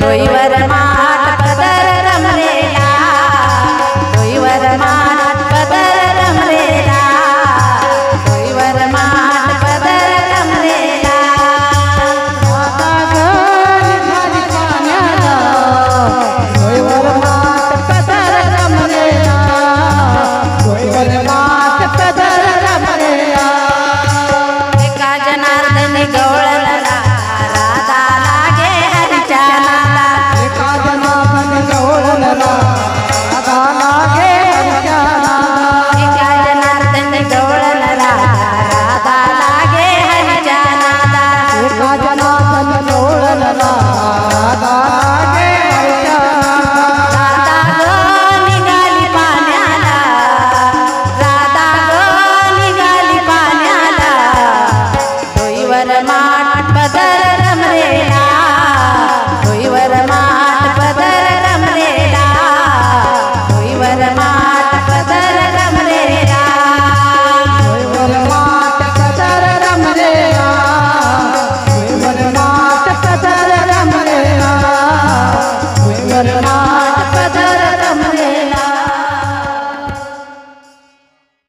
Lo you.